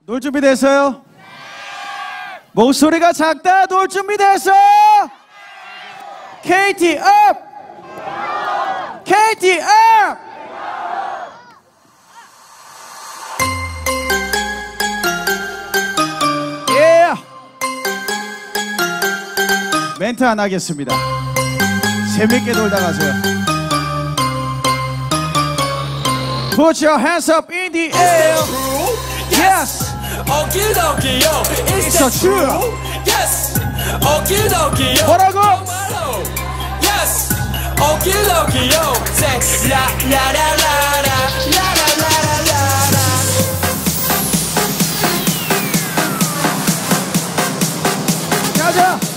놀 준비 됐어요? 목소리가 작다 놀 준비 됐어? KT 업! KT 업! 예! 멘트 안 하겠습니다. 재밌게 놀다 가세요. Put your hands up in the air. Yes. Okie dokie, yo. It's, it's true. Yes. Okie dokie, yo. What I go? Yes. Okie dokie, yo. Say la la la la la la la la la la la.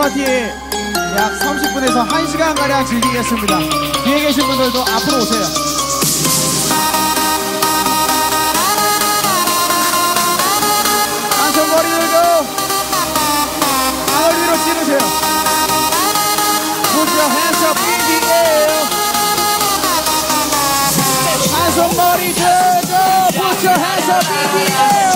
파티 약 30분에서 1시간 가량 즐기겠습니다. 뒤에 계신 분들도 앞으로 오세요. Put your hands up in the air.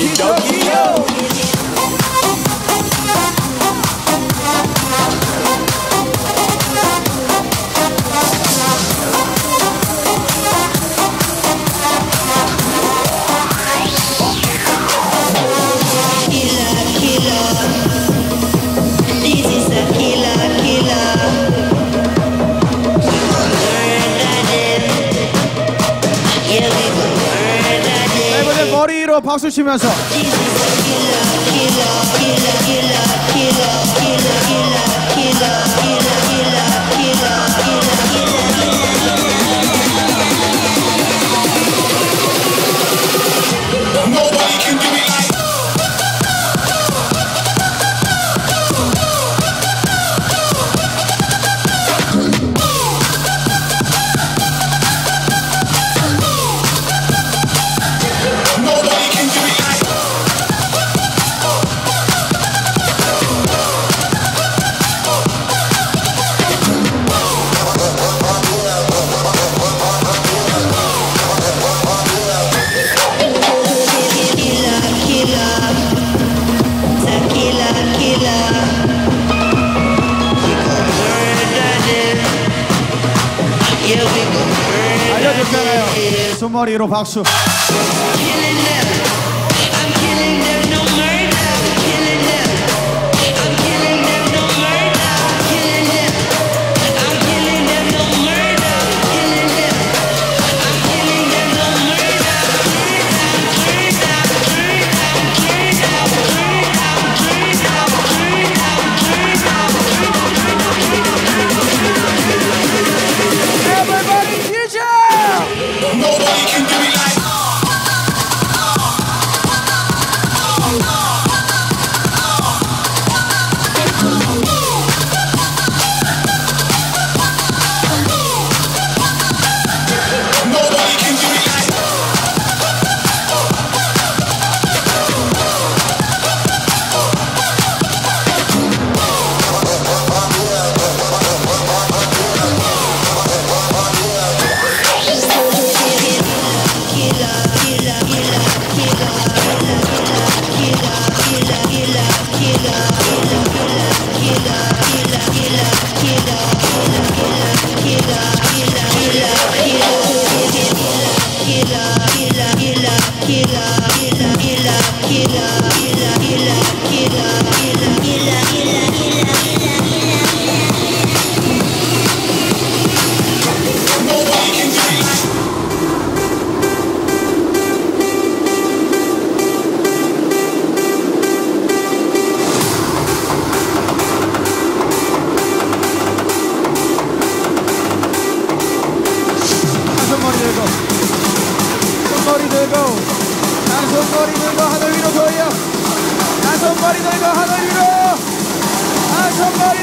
He does. 박수 치면서 Killer, killer, killer, killer, killer, killer, killer, killer, killer, killer. Them. 손머리로 박수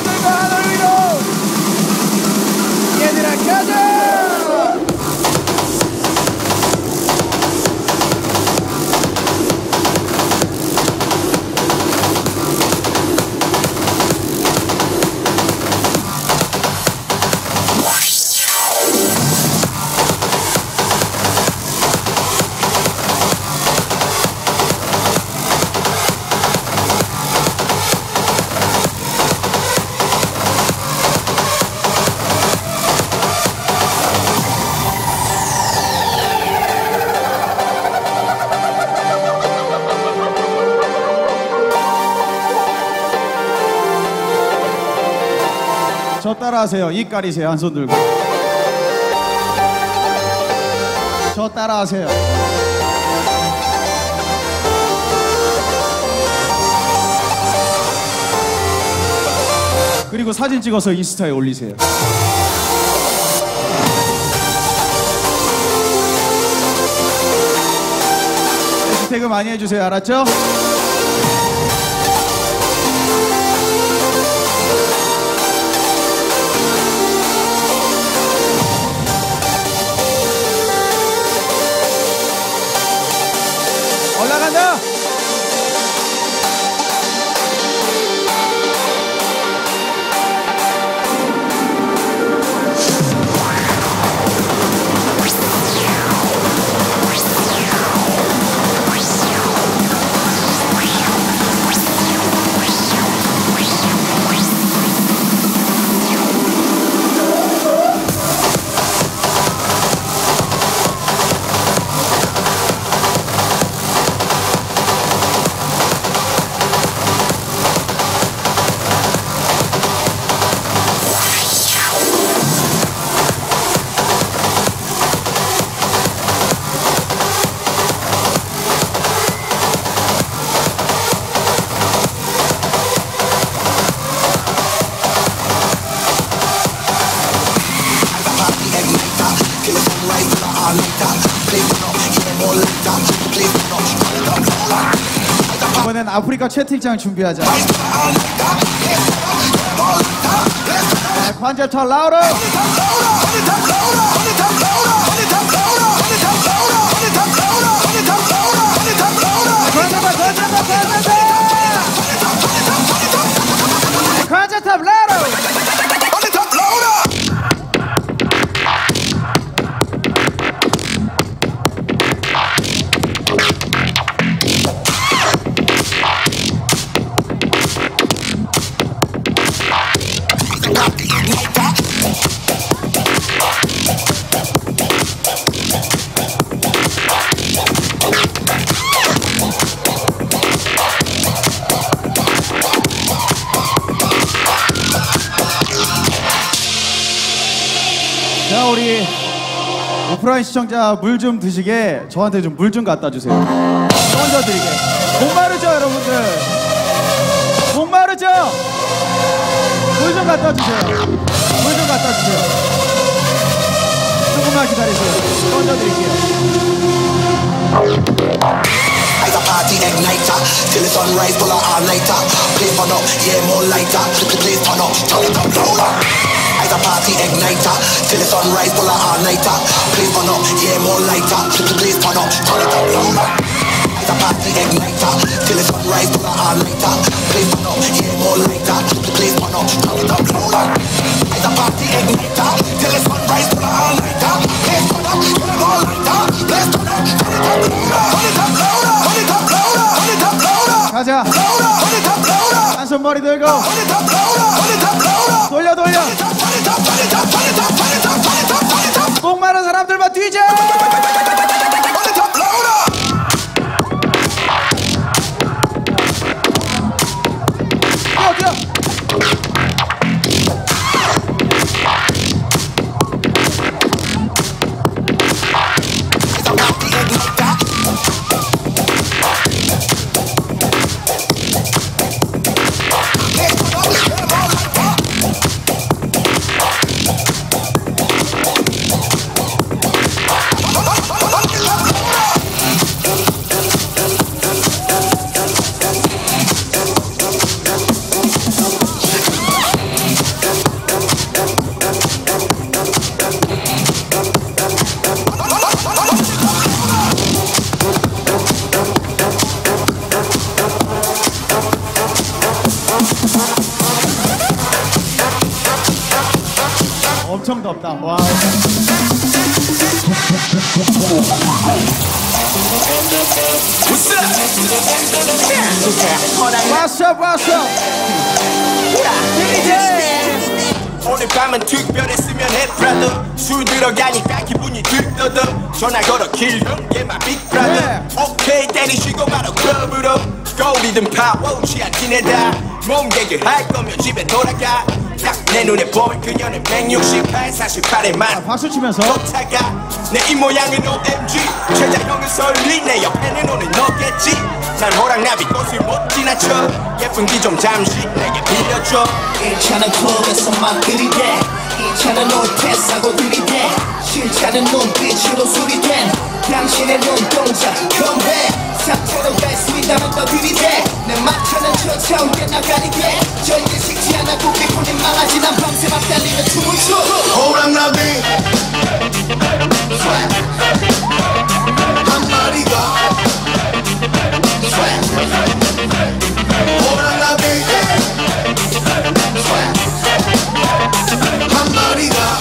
들고 하늘 위로 양손 머 따라하세요. 입 가리세요 한 손 들고. 저 따라하세요. 그리고 사진 찍어서 인스타에 올리세요. 해시태그 많이 해주세요. 알았죠? 아프리카 채팅창 준비하자. 관절 털 라우로 관절 탑 라우로 오프라인 시청자 물 좀 드시게 저한테 좀 물 좀 갖다 주세요 던져 드리게 목마르죠 여러분들 목마르죠 물 좀 갖다 주세요 물 좀 갖다 주세요 조금만 기다리세요 던져 드릴게요 As a party igniter Till the sunrise full of all-nighter Please turn up, yeah, more lighter Please turn up, turn it up louder As a party igniter Till the sunrise full of all-nighter Please turn up, yeah, more lighter Please turn up, turn it up louder As a party igniter Till the sunrise full of all-nighter Please turn up, yeah, more lighter Please turn up, turn it up louder As a party igniter Till the sunrise full of all-nighter Please turn up, turn it more lighter Please turn up, turn it up louder Turn it up louder Turn it up louder Turn it up louder 가자 louder Turn it up louder 한손 머리 들고 Turn it up louder Turn it up louder 돌려 돌려 마른 사람들만 뛰자 왔어, 왔어. 오늘 밤은 특별했으면 해 brother. 술 들어가니까 기분이 들떠더 전화 걸어 길형 얘 my big brother. 오케이 때리시고 바로 클럽으로. 거울이든 파워 취한 지내다. 몸 개그 할 거면 집에 돌아가. 딱 내 눈에 보인 그녀는 168 48에만 박수 치면서. 차가 내 입모양은 OMG 최자형은 설리. 내 옆에는 오늘 너겠지. 난 호랑나비 꽃을 못 지나쳐. 예쁜 기 좀 잠시 내게 빌려줘. 괜찮은 클럽에서만 들이대 괜찮은 옷에 싸고 들이대 싫지 않은 눈빛으로 수리된 당신의 눈동자 건배 상처로 뺐습니다만 더 들이대. 내 마차는 천천히 나가리게. 절대 식지 않아 고기분이 말하지. 난 밤새 막 달리며 춤을 춰. 호랑나비. 한 마리가. 호랑나비. 한 마리가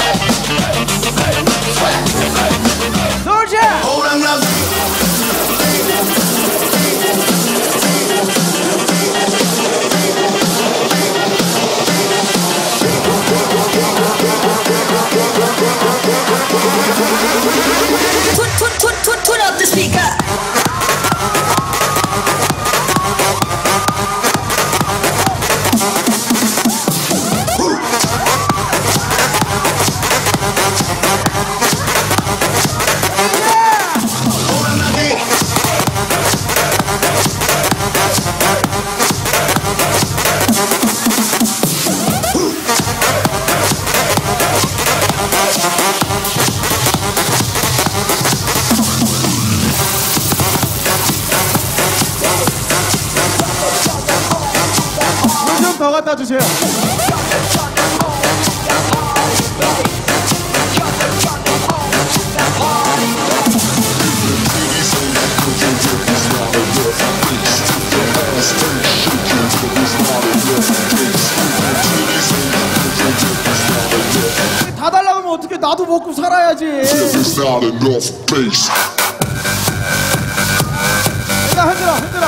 일단 흔들어, 흔들어.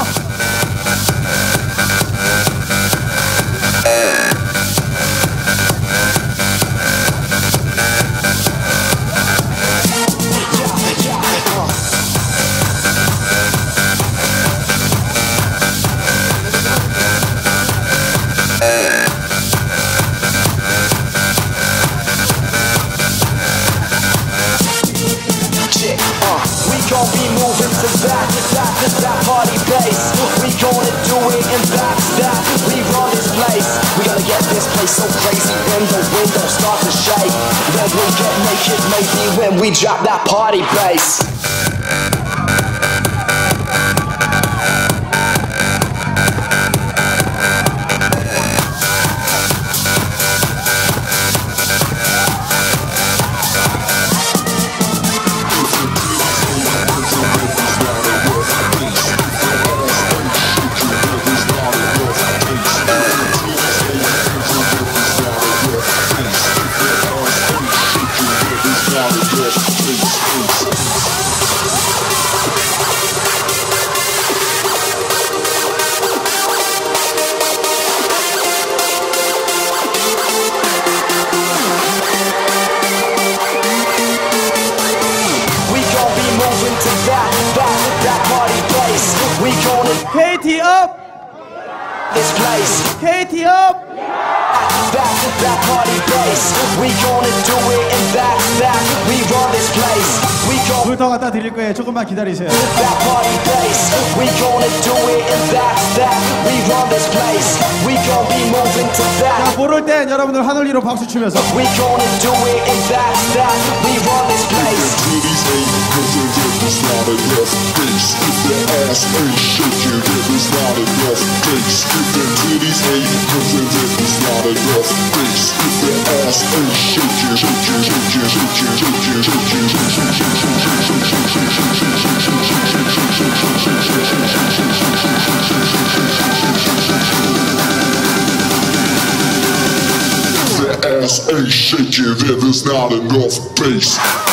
When we drop that party bass. 기다리세요. 자, 모를 땐 여러분들 하늘리로 박수 치면서. There's is not enough bass.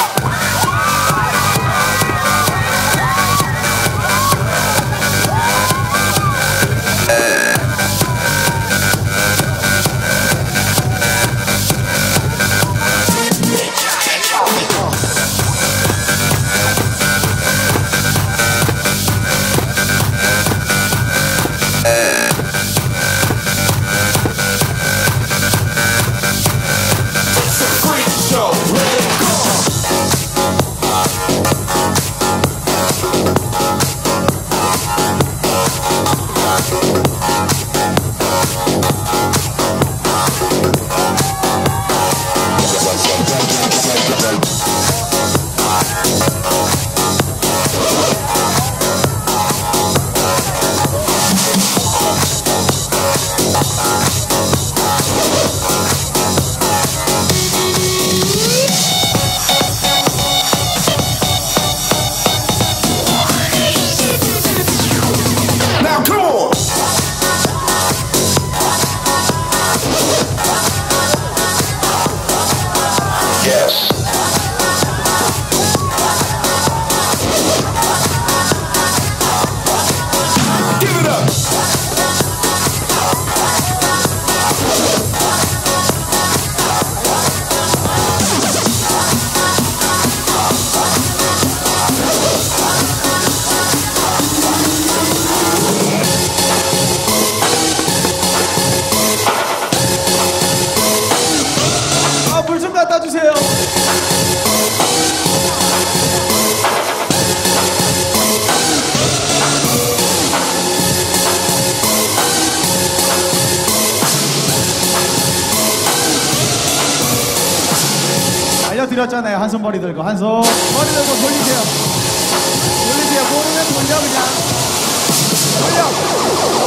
알려드렸잖아요. 한 손 머리 들고 한 손. 머리 들고 돌리세요. 돌리세요. 모르면 돌려 그냥. 돌려.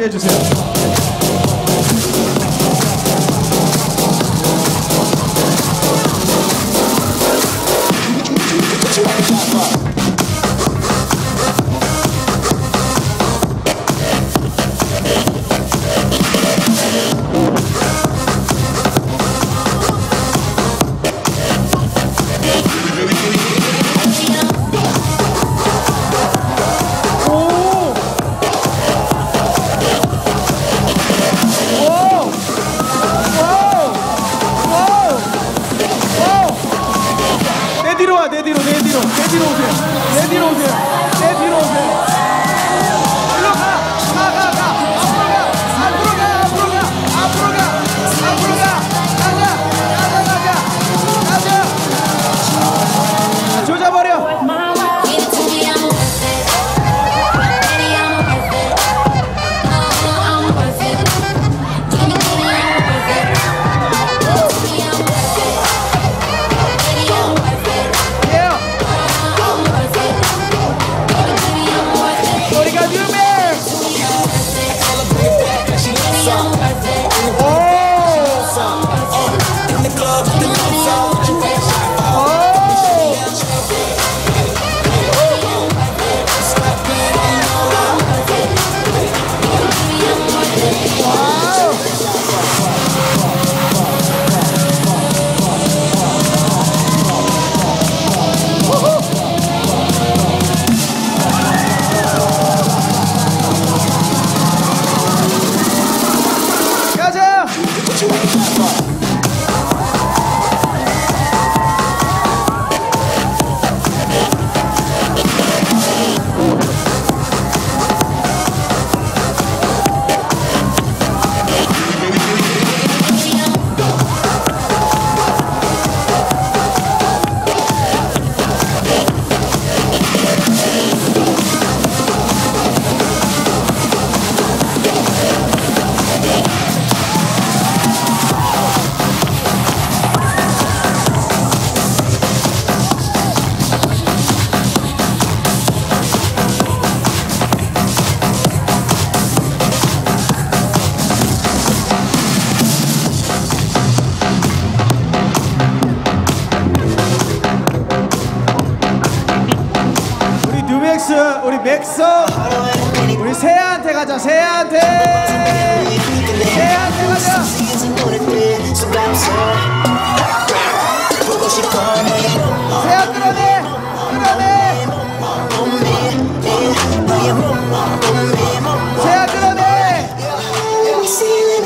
준비해 주세요.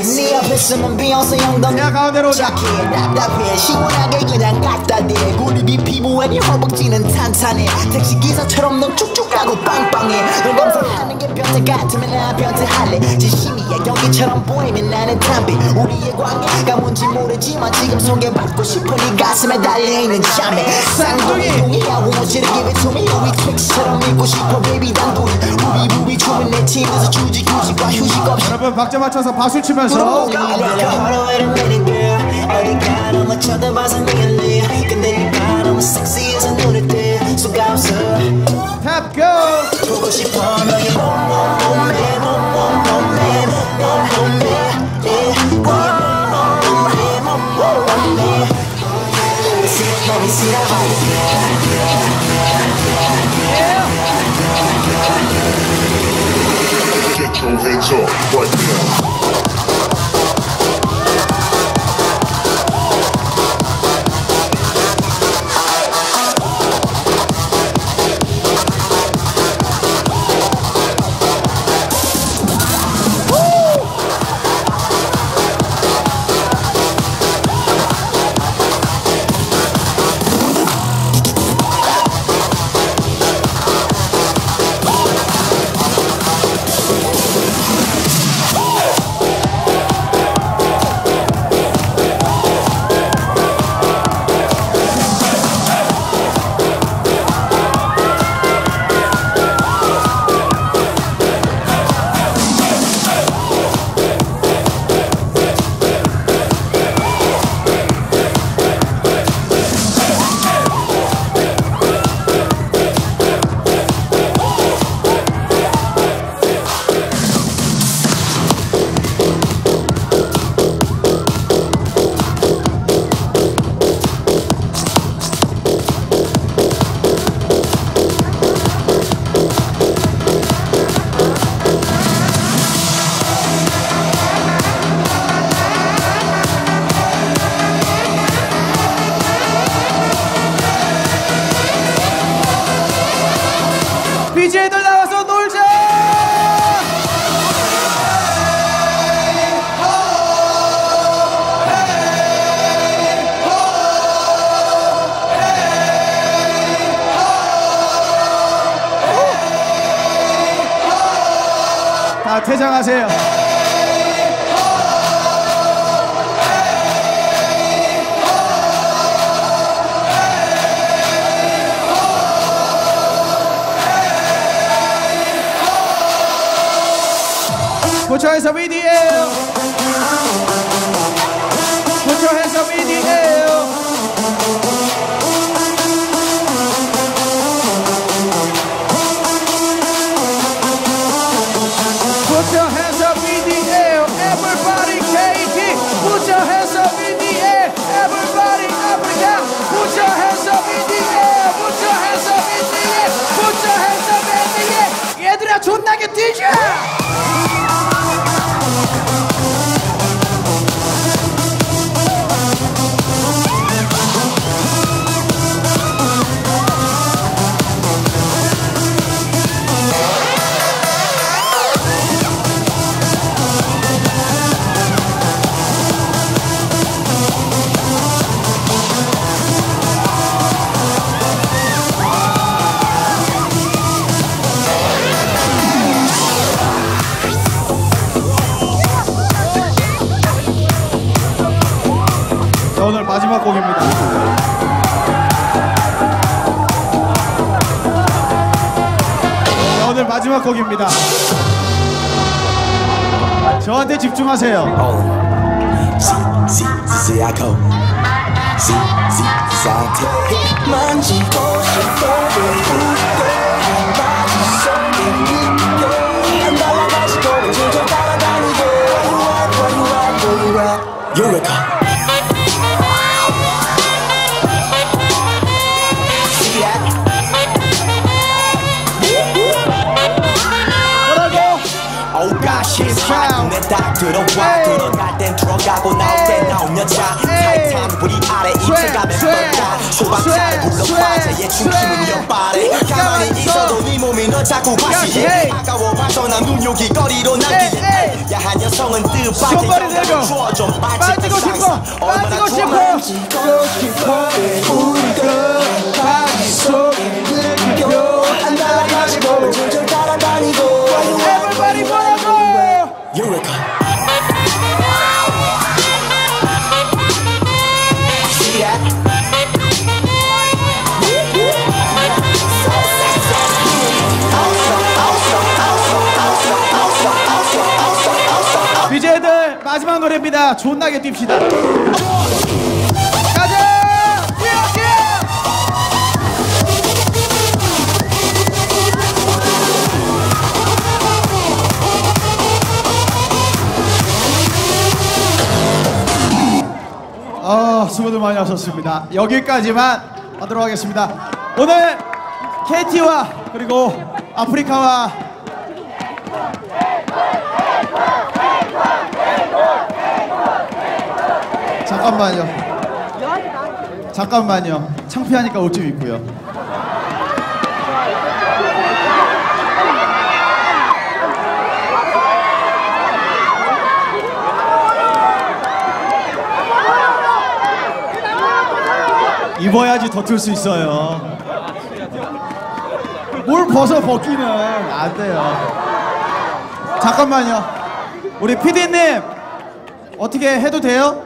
네 앞에 서면 비어서 영동 세아 가운데로 오자. 착해 답답해 시원하게 그냥 갖다 대. 구립이 피부에 네 허벅지는 탄탄해. 택시기사처럼 넌 쭉쭉 가고 빵빵해. 널 감상하는 게 변태 같으면 나 변태할래. 진심이야 연기처럼 보이면 나는 담배. 우리의 관계가 뭔지 모르지만 지금 소개받고 싶어 네 가슴에 달려있는 잠에 쌍둥이. 동이야 원어지를 give it to me 우리 트릭스처럼 믿고 싶어 baby. 단둘이 우리 부비 춤은 내 팀에서 주지 휴식과 휴식 없이. 여러분 박자 맞춰서 박수 치면서 어디가 너무 쳐다봐서 미안해 근데 네 바람은 섹시해서 눈에 띄 속아서 탑 고! 보고 싶어 너의 몸몸 몸매 몸몸 몸매 몸몸 몸매 예, 너의 몸몸 몸매 몸몸 몸매 Let me see let me see that body Get your hands up right now. Put your hands up in the air. Put your hands up in the air. Put your hands up in the air. Everybody, KT. Put your hands up in the air. Everybody, Africa. Put your hands up in the air. Put your hands up in the air. Put your hands up in the air. 얘들아, 존나게 뛰자! 오늘 마지막 곡입니다. 네, 오늘 마지막 곡입니다. 저한테 집중하세요. See, 들어와. 들어갈 땐 들어가고 나올 땐 나오면 자 Hey. 타이탄 우리 아래 입체감에 뻗다 소방차를 불러 중심은 sweat. 연발에 가만히 가만히 있어. 있어도 네 몸이 널 자꾸 과시해. 아까워 봐서 난 눈욕이 거리로 Hey. 야한 여성은 뜻밖의. 영감을 주어 좀 빠지고 싶어. 빠지고 싶어. 지고 싶어 우리가 바위 속에 느껴 안 달라가지고 줄줄 따라다니고 노래입니다. 존나게 뜁시다. 가자! 아, 수고들 많이 하셨습니다. 여기까지만 하도록 하겠습니다. 오늘 KT와 그리고 아프리카와 잠깐만요. 잠깐만요. 창피하니까 옷 좀 입고요. 입어야지 덮을 수 있어요. 뭘 벗어 벗기는 안 돼요. 잠깐만요. 우리 PD님 어떻게 해도 돼요?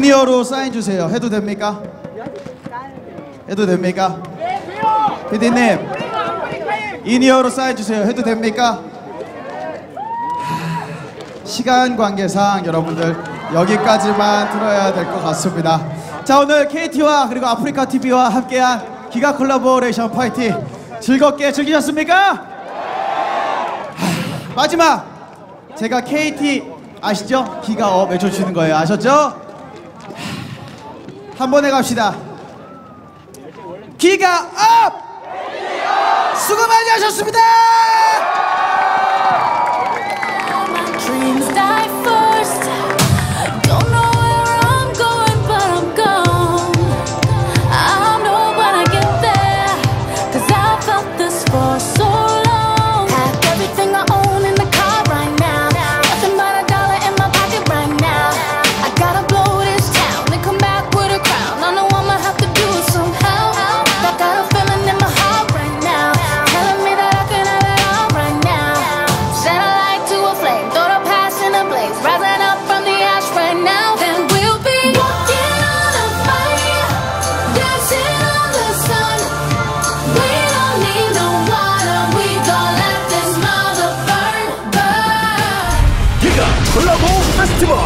in-ear로 사인 주세요. 해도 됩니까? 해도 됩니까? PD님 in-ear로 사인 주세요. 해도 됩니까? 하, 시간 관계상 여러분들 여기까지만 들어야 될 것 같습니다. 자 오늘 KT와 그리고 아프리카 TV와 함께한 기가 콜라보레이션 파이팅 즐겁게 즐기셨습니까? 하, 마지막 제가 KT 아시죠? 기가업 외쳐주시는 거예요. 아셨죠? 한 번에 갑시다. 기가 업! 수고 많이 하셨습니다! Optimal!